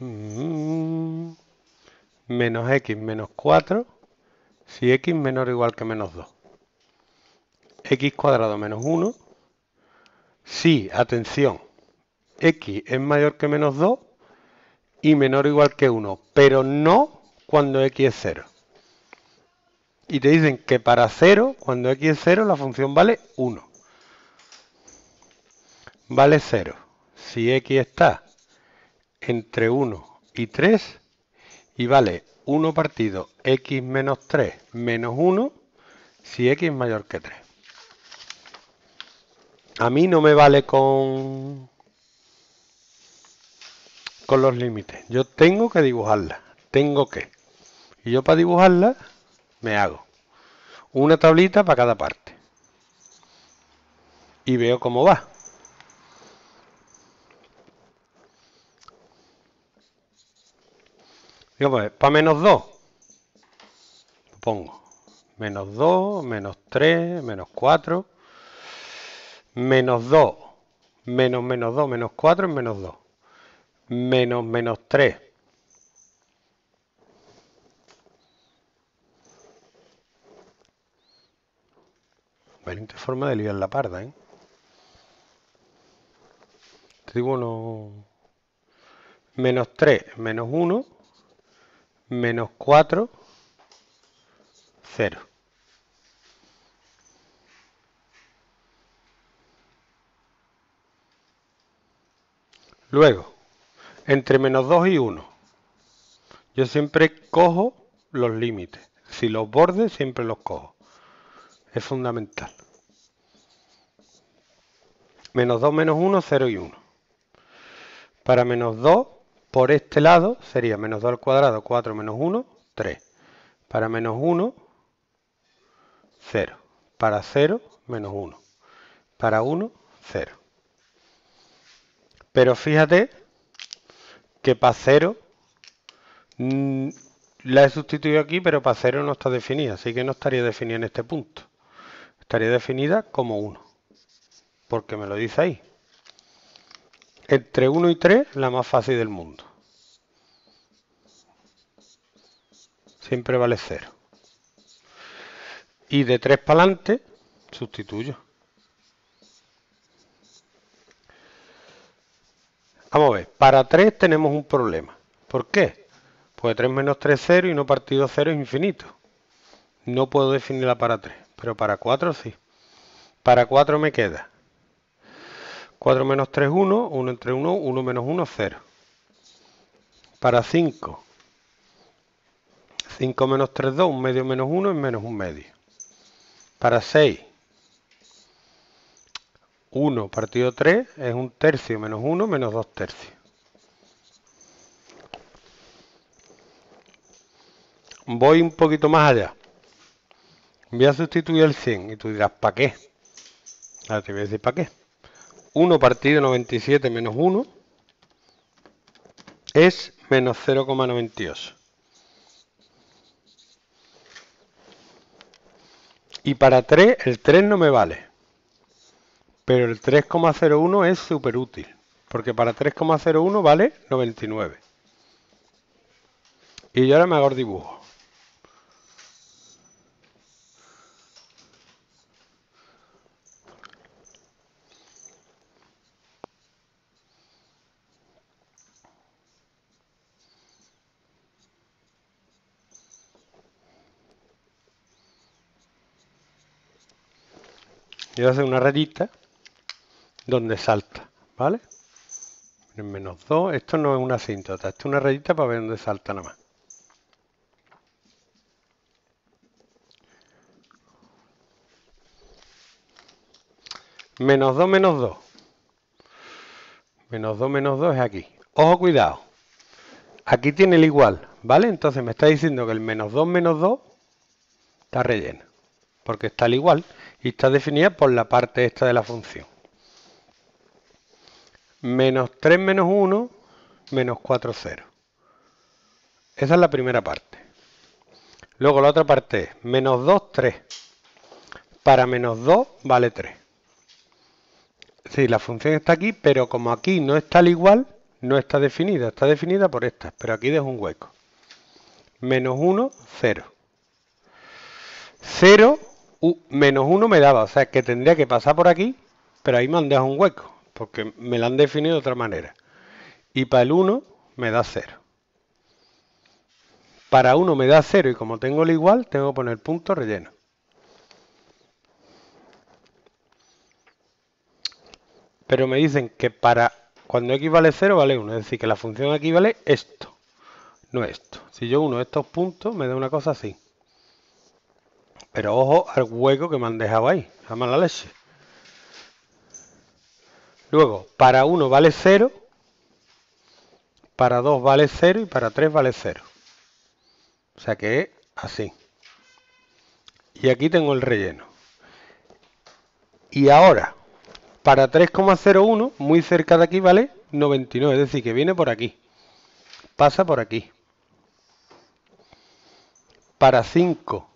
Mm, menos x menos 4 si x menor o igual que menos 2. x cuadrado menos 1 si, atención, x es mayor que menos 2 y menor o igual que 1, pero no cuando x es 0. Y te dicen que para 0, cuando x es 0, la función vale 1. Vale 0. Si x está entre 1 y 3 y vale 1 partido x menos 3 menos 1 si x es mayor que 3. A mí no me vale con, con los límites. Yo tengo que dibujarla. Tengo que. Y yo para dibujarla me hago una tablita para cada parte. Y veo cómo va. Digamos, para menos 2. Pongo menos 2, menos 3, menos 4 menos 2, menos menos 2, menos 4 es menos 2, menos menos 3. Valiente forma de liar la parda, ¿eh? Digo. Menos 3, menos 1, menos 4, 0. Luego, entre menos 2 y 1, yo siempre cojo los límites. Si los bordes, siempre los cojo. Es fundamental. Menos 2 menos 1, 0 y 1. Para menos 2, por este lado, sería menos 2 al cuadrado, 4 menos 1, 3. Para menos 1, 0. Para 0, menos 1. Para 1, 0. Pero fíjate que para 0 mm, la he sustituido aquí, pero para 0 no está definida, así que no estaría definida en este punto. Estaría definida como 1, porque me lo dice ahí. Entre 1 y 3, la más fácil del mundo. Siempre vale 0. Y de 3 para adelante, sustituyo. Vamos a ver, para 3 tenemos un problema. ¿Por qué? Pues 3 menos 3 es 0 y no partido 0 es infinito. No puedo definirla para 3, pero para 4 sí. Para 4 me queda 4 menos 3 1, 1 entre 1, 1 menos 1 0. Para 5, 5 menos 3 2, 1 medio menos 1 es menos 1 medio. Para 6, 1 partido 3 es un tercio menos 1 menos 2 tercios. Voy un poquito más allá. Voy a sustituir el 100 y tú dirás, ¿para qué? Ahora te voy a decir, ¿para qué? 1 partido 97 menos 1 es menos 0,98. Y para 3, el 3 no me vale. Pero el 3,01 es súper útil, porque para 3,01 vale 99. Y yo ahora me hago el dibujo. Y hacer una rayita donde salta, ¿vale? En menos 2, esto no es una asíntota, esto es una rayita para ver dónde salta nada más. Menos 2, menos 2. Menos 2, menos 2 es aquí. Ojo, cuidado. Aquí tiene el igual, ¿vale? Entonces me está diciendo que el menos 2, menos 2 está relleno. Porque está al igual y está definida por la parte esta de la función menos 3 menos 1, menos 4, 0. Esa es la primera parte. Luego la otra parte es menos 2, 3. Para menos 2 vale 3. Sí, la función está aquí, pero como aquí no está al igual, no está definida, está definida por esta, pero aquí dejo un hueco. Menos 1, 0. 0, menos 1 me daba, o sea que tendría que pasar por aquí, pero ahí me han dejado un hueco, porque me la han definido de otra manera. Y para el 1 me da 0. Para 1 me da 0 y como tengo el igual, tengo que poner punto relleno. Pero me dicen que para cuando x vale 0 vale 1, es decir, que la función aquí vale esto, no esto. Si yo uno estos puntos, me da una cosa así. Pero ojo al hueco que me han dejado ahí, a mala leche. Luego, para 1 vale 0, para 2 vale 0 y para 3 vale 0. O sea que es así. Y aquí tengo el relleno. Y ahora, para 3,01, muy cerca de aquí vale 99, es decir, que viene por aquí. Pasa por aquí. Para 5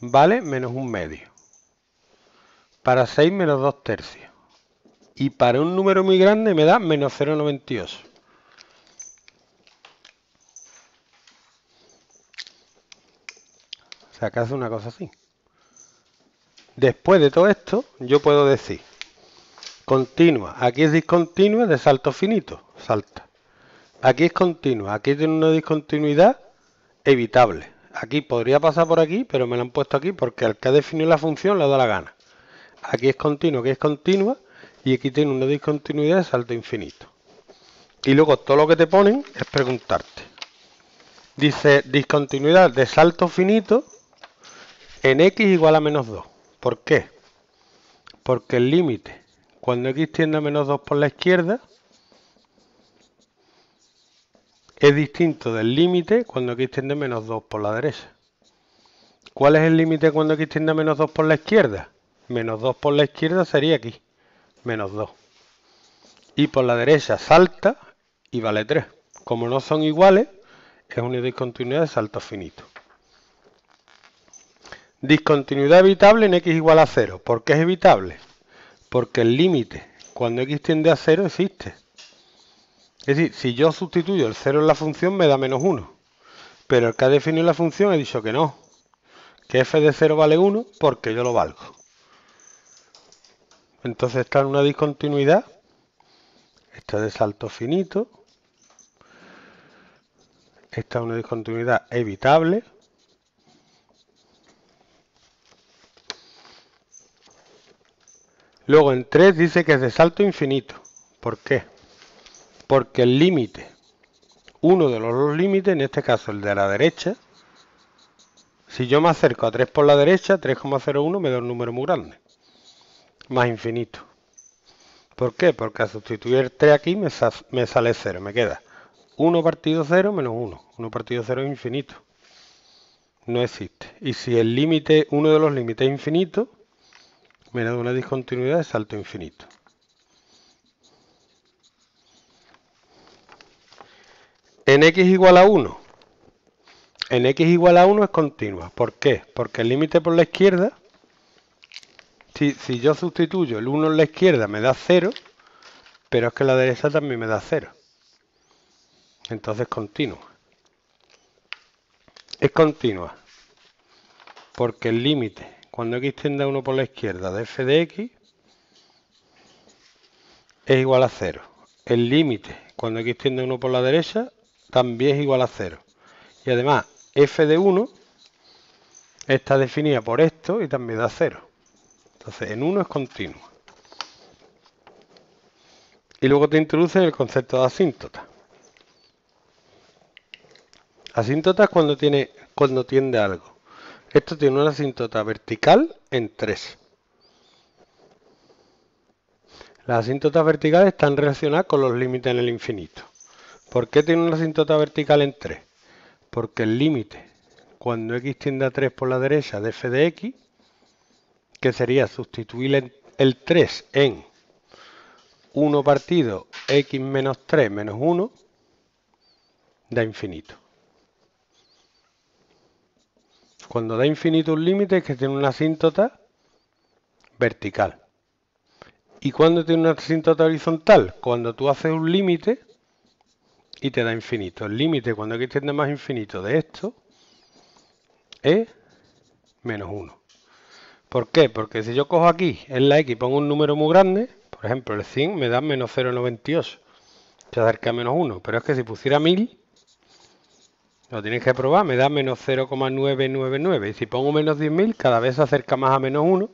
vale menos un medio. Para 6 menos 2 tercios. Y para un número muy grande me da menos 0,98. O sea, que hace una cosa así. Después de todo esto, yo puedo decir Continua. Aquí es discontinua de salto finito. Salta. Aquí es continua. Aquí tiene una discontinuidad evitable. Aquí podría pasar por aquí, pero me la han puesto aquí porque al que ha definido la función le da la gana. Aquí es continua, aquí es continua y aquí tiene una discontinuidad de salto infinito. Y luego todo lo que te ponen es preguntarte. Dice discontinuidad de salto finito en x igual a menos 2. ¿Por qué? Porque el límite cuando x tiende a menos 2 por la izquierda, es distinto del límite cuando x tiende a menos 2 por la derecha. ¿Cuál es el límite cuando x tiende a menos 2 por la izquierda? Menos 2 por la izquierda sería aquí, menos 2. Y por la derecha salta y vale 3. Como no son iguales, es una discontinuidad de salto finito. Discontinuidad evitable en x igual a 0. ¿Por qué es evitable? porque el límite cuando x tiende a 0 existe. Es decir, si yo sustituyo el 0 en la función me da menos 1. Pero el que ha definido la función ha dicho que no. Que f de 0 vale 1 porque yo lo valgo. Entonces está en una discontinuidad. Esta de salto finito. Esta es una discontinuidad evitable. Luego en 3 dice que es de salto infinito. ¿Por qué? Porque el límite, uno de los límites, en este caso el de la derecha, si yo me acerco a 3 por la derecha, 3,01 me da un número muy grande, más infinito. ¿Por qué? Porque al sustituir 3 aquí me, me sale 0, me queda 1 partido 0 menos 1. 1 partido 0 es infinito. No existe. Y si el límite, uno de los límites es infinito, me da una discontinuidad de salto infinito. En x igual a 1. En x igual a 1 es continua. ¿Por qué? Porque el límite por la izquierda, si, si, yo sustituyo el 1 en la izquierda me da 0, pero es que la derecha también me da 0. Entonces continua. Es continua. Porque el límite cuando x tiende a 1 por la izquierda de f de x es igual a 0. El límite cuando x tiende a 1 por la derecha también es igual a 0. Y además f de 1 está definida por esto y también da 0. Entonces en 1 es continuo. Y luego te introduce el concepto de asíntota. Asíntota es cuando, tiene, cuando tiende algo. Esto tiene una asíntota vertical en 3. Las asíntotas verticales están relacionadas con los límites en el infinito. ¿Por qué tiene una asíntota vertical en 3? Porque el límite, cuando x tiende a 3 por la derecha de f de x, que sería sustituir el 3 en 1 partido x menos 3 menos 1, da infinito. Cuando da infinito un límite es que tiene una asíntota vertical. ¿Y cuando tiene una asíntota horizontal? Cuando tú haces un límite y te da infinito. El límite cuando x tiende más infinito de esto es menos 1. ¿Por qué? Porque si yo cojo aquí en la x y pongo un número muy grande, por ejemplo el 100 me da menos 0,98, se acerca a menos 1, pero es que si pusiera 1000, lo tienes que probar, me da menos 0,999 y si pongo menos 10.000 cada vez se acerca más a menos 1,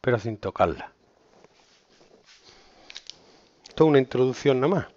pero sin tocarla. Esto es una introducción nada más.